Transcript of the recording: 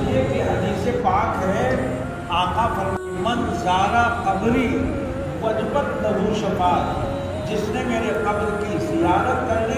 इसलिए कि हदीस पाक है आका फरमाते मन जारा कबरी वजबत लहू शफात। जिसने मेरे कब्र की जियारत कर